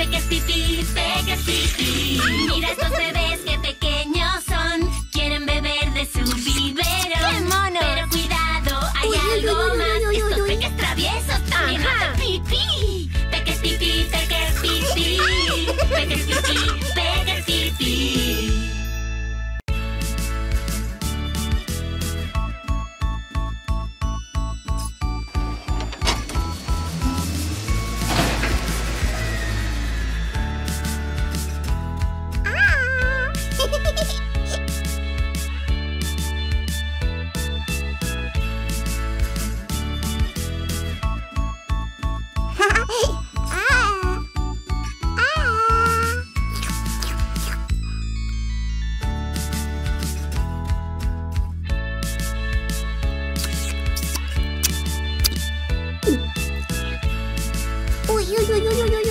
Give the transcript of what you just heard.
Peques pipí, peques pipí. Mira estos bebés que pequeños son. Quieren beber de su vivero. ¡Qué mono! Pero cuidado, hay Uy, algo uy, uy, más. Estos peques traviesos también hacen pipí. Peques pipí, peques pipí. Peques pipí, peques pipí. Uy, uy, uy, uy, uy, uy,